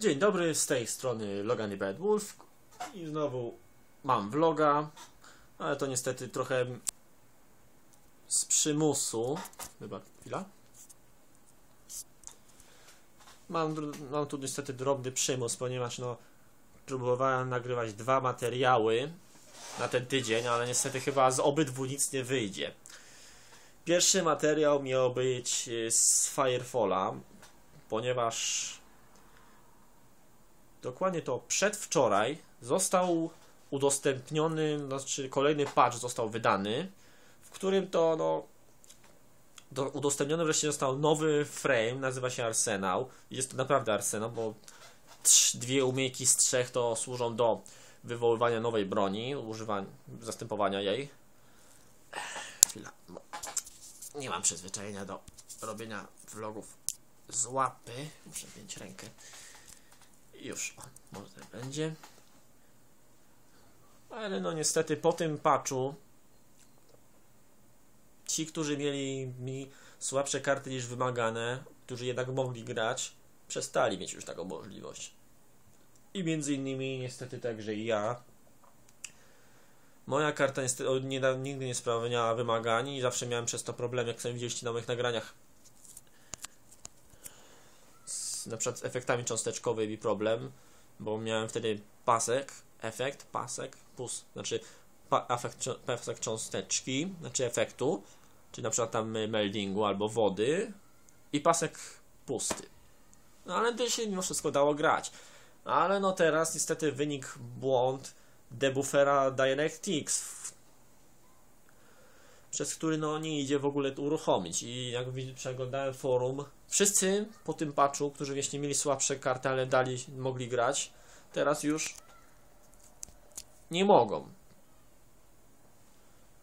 Dzień dobry, z tej strony Logan i Bad Wolf i znowu mam vloga, ale to niestety trochę z przymusu. Chyba chwila. Mam, mam tu niestety drobny przymus, ponieważ no próbowałem nagrywać dwa materiały na ten tydzień, ale niestety chyba z obydwu nic nie wyjdzie. Pierwszy materiał miał być z Firefalla, ponieważ dokładnie to przedwczoraj został udostępniony, znaczy kolejny patch został wydany, w którym to no, do, udostępniony wreszcie został nowy frame, nazywa się Arsenał. Jest to naprawdę Arsenał, bo dwie umiejki z trzech to służą do wywoływania nowej broni, używania, zastępowania jej. Chwila, bo nie mam przyzwyczajenia do robienia vlogów z łapy. Muszę wziąć rękę. Już, o, może tak będzie. Ale no niestety po tym patchu ci, którzy mieli mi słabsze karty niż wymagane, którzy jednak mogli grać, przestali mieć już taką możliwość. I między innymi niestety także i ja. Moja karta niestety nie, nigdy nie spełniała wymagań i zawsze miałem przez to problem, jak sami widzieliście na moich nagraniach. Z, na przykład z efektami cząsteczkowymi problem, bo miałem wtedy pasek, efekt, pasek, pus, znaczy pa, efekt, pasek cząsteczki, znaczy efektu, czyli na przykład tam meldingu albo wody i pasek pusty. No ale to się mimo wszystko dało grać. Ale no teraz niestety wynik błąd debuffera DirectX, przez który no nie idzie w ogóle uruchomić. I jak przeglądałem forum, wszyscy po tym patchu, którzy właśnie mieli słabsze karty, ale dali, mogli grać, teraz już nie mogą.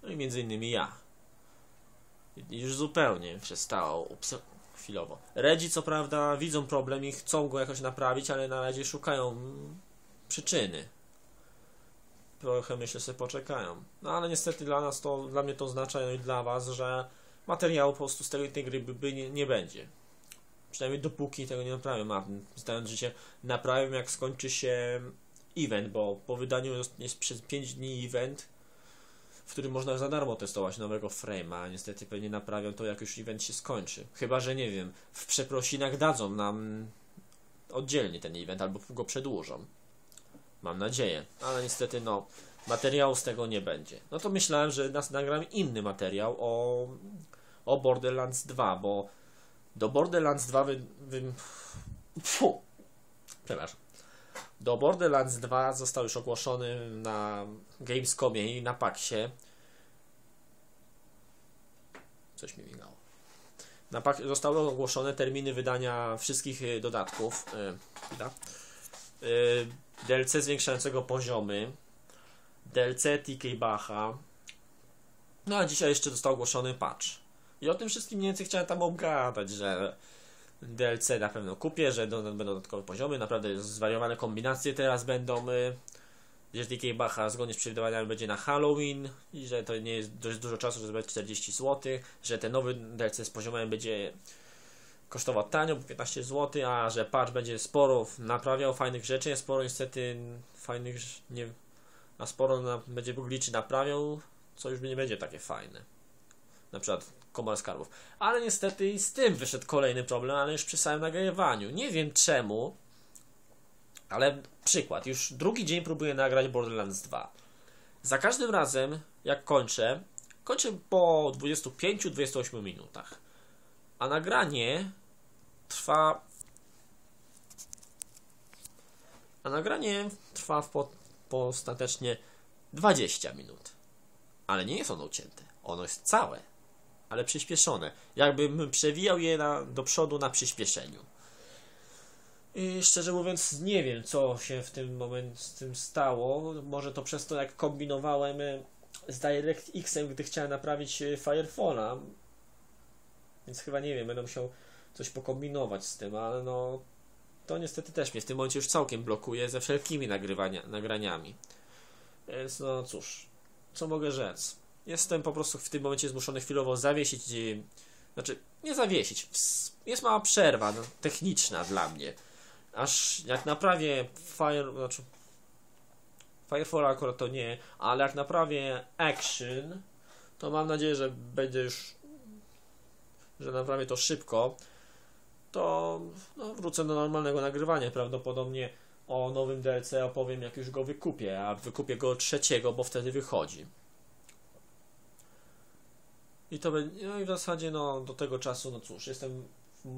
No i między innymi ja. Już zupełnie przestało chwilowo. Redzi co prawda widzą problem i chcą go jakoś naprawić, ale na razie szukają przyczyny. Trochę myślę sobie poczekają. No ale niestety dla nas to, dla mnie to oznacza no i dla was, że materiału po prostu z tej, tej gry by, nie, nie będzie. Przynajmniej dopóki tego nie naprawią. A zdając życie, naprawią jak skończy się event, bo po wydaniu jest, jest przez 5 dni event, w którym można za darmo testować nowego frame'a, a niestety pewnie naprawią to jak już event się skończy. Chyba, że nie wiem, w przeprosinach dadzą nam oddzielnie ten event albo go przedłużą. Mam nadzieję, ale niestety no, materiału z tego nie będzie. No to myślałem, że nas nagram inny materiał o, o Borderlands 2, bo do Borderlands 2 wy, wy, Fu, przepraszam. Do Borderlands 2 został już ogłoszony na Gamescomie i na Paxie. Coś mi migało. Na Pax zostały ogłoszone terminy wydania wszystkich y, dodatków. y, chwila. DLC zwiększającego poziomy. DLC TK Bacha. No a dzisiaj jeszcze został ogłoszony patch. I o tym wszystkim mniej więcej chciałem tam obgadać, że DLC na pewno kupię, że będą dodatkowe poziomy, naprawdę zwariowane kombinacje teraz będą. y, Że DK Bacha zgodnie z przewidywaniami będzie na Halloween i że to nie jest dość dużo czasu, żeby będzie 40 zł, że ten nowy DLC z poziomem będzie kosztował tanio, bo 15 zł, a że patch będzie sporo naprawiał fajnych rzeczy, sporo niestety fajnych nie, a sporo na, będzie glitchy naprawiał, co już nie będzie takie fajne. Na przykład komar skarbów. Ale niestety i z tym wyszedł kolejny problem, ale już przy samym nagrywaniu. Nie wiem czemu, ale przykład. Już drugi dzień próbuję nagrać Borderlands 2. Za każdym razem, jak kończę, kończę po 25-28 minutach. A nagranie trwa. A nagranie trwa w po, po ostatecznie 20 minut. Ale nie jest ono ucięte. Ono jest całe ale przyspieszone. Jakbym przewijał je na, do przodu na przyspieszeniu. I szczerze mówiąc, nie wiem, co się w tym momencie z tym stało. Może to przez to, jak kombinowałem e, z DirectX-em, gdy chciałem naprawić e, Firefalla. Więc chyba nie wiem, będę musiał coś pokombinować z tym, ale no. To niestety też mnie w tym momencie już całkiem blokuje ze wszelkimi nagrywania, nagraniami. Więc no cóż, co mogę rzec? Jestem po prostu w tym momencie zmuszony chwilowo zawiesić. Znaczy, nie zawiesić. Jest mała przerwa no, techniczna dla mnie. aż jak naprawię Fire, znaczy Firefall akurat to nie, ale jak naprawię Action, to mam nadzieję, że będzie już, że naprawię to szybko, to no, wrócę do normalnego nagrywania. Prawdopodobnie o nowym DLC opowiem, jak już go wykupię, a wykupię go trzeciego, bo wtedy wychodzi. I to będzie, no i w zasadzie no, do tego czasu, no cóż, jestem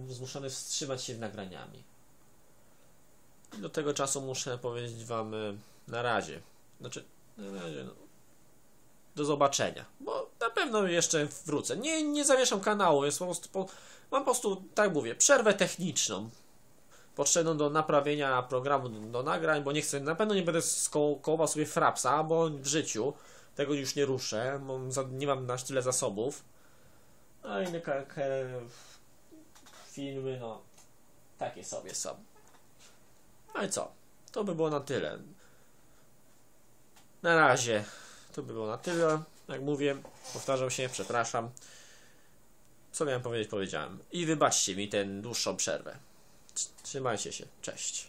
zmuszony wstrzymać się z nagraniami. Do tego czasu muszę powiedzieć Wam y, na razie. Znaczy, na razie, no. Do zobaczenia. Bo pewno jeszcze wrócę. Nie, nie zawieszam kanału, jest po prostu. Po, mam po prostu, tak mówię, przerwę techniczną. Potrzebną do naprawienia programu do, do nagrań, bo nie chcę, na pewno nie będę kołował sobie frapsa, bo w życiu tego już nie ruszę, bo za, nie mam na tyle zasobów. A inne filmy, no, takie sobie są. No i co? To by było na tyle. Na razie to by było na tyle. Jak mówię, powtarzam się, przepraszam. Co miałem powiedzieć, powiedziałem. I wybaczcie mi tę dłuższą przerwę. Trzymajcie się. Cześć.